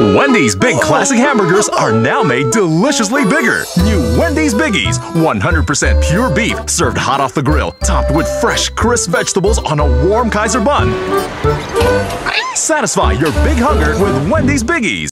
Wendy's Big Classic Hamburgers are now made deliciously bigger. New Wendy's Biggies, 100% pure beef, served hot off the grill, topped with fresh, crisp vegetables on a warm Kaiser bun. Satisfy your big hunger with Wendy's Biggies.